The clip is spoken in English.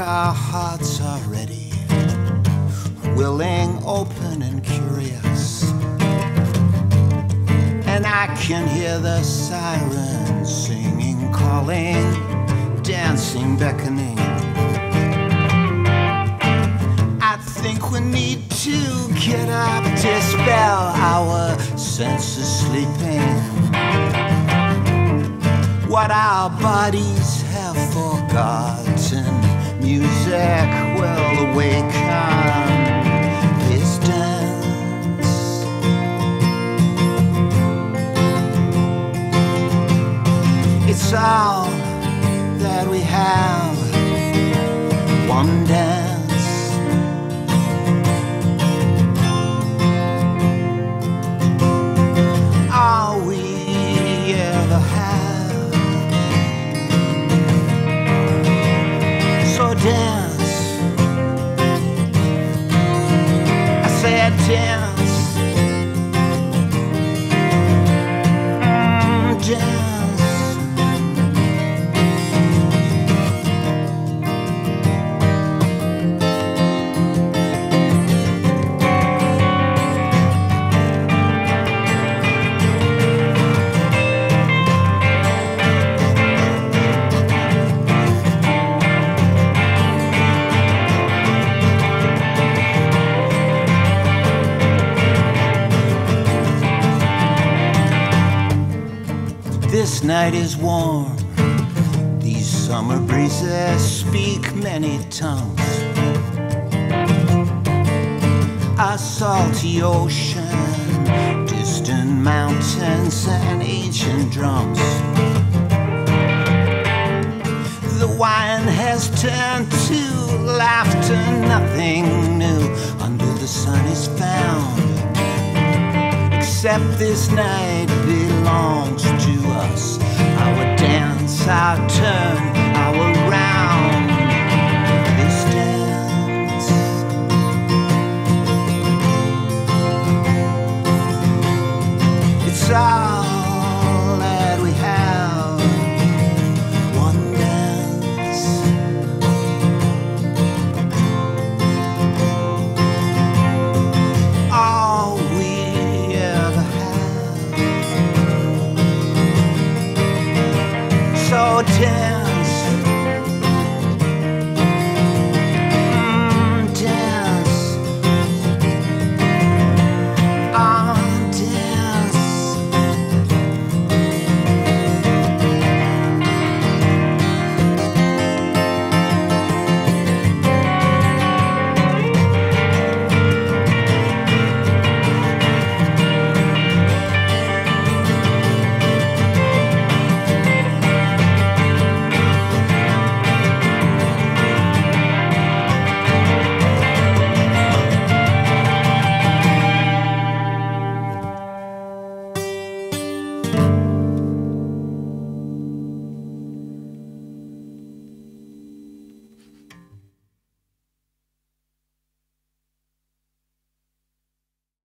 our hearts are ready, willing, open, and curious. And I can hear the sirens singing, calling, dancing, beckoning. I think we need to get up, dispel our senses sleeping. What our bodies have forgotten, music will awaken this dance. It's all that we have, one dance. Mm, This night is warm. These summer breezes speak many tongues. A salty ocean, distant mountains, and ancient drums. The wine has turned to laughter, nothing new under the sun is found except this night belongs to us. Our dance, our turn, our round. This dance. It's all